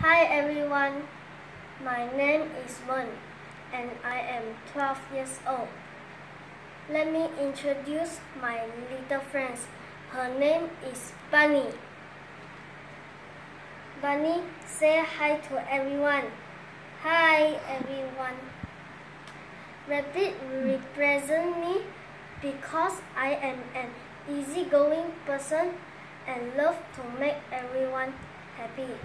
Hi everyone, my name is Wen and I am 12 years old. Let me introduce my little friend. Her name is Bunny. Bunny, say hi to everyone. Hi everyone. Rabbit represent me because I am an easygoing person and love to make everyone happy.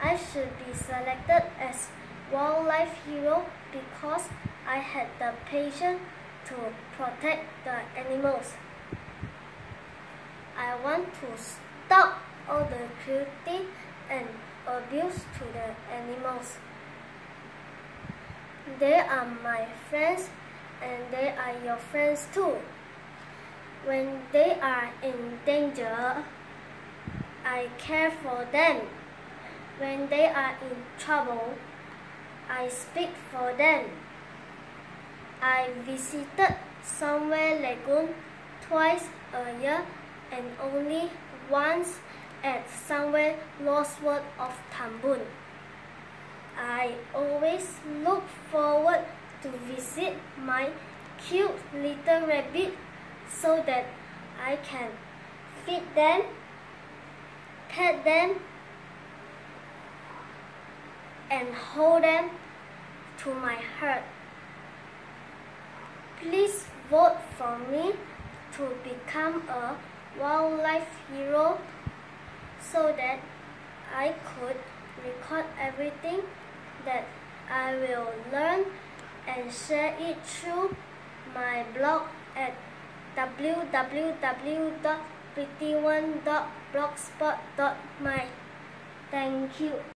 I should be selected as wildlife hero because I had the patience to protect the animals. I want to stop all the cruelty and abuse to the animals. They are my friends and they are your friends too. When they are in danger, I care for them. When they are in trouble, I speak for them. I visited Sunway Lagoon twice a year and only once at Sunway Lost World of Tambun. I always look forward to visit my cute little rabbit so that I can feed them, pet them, and hold them to my heart. Please vote for me to become a wildlife hero so that I could record everything that I will learn and share it through my blog at www.prettywen.blogspot.my. Thank you.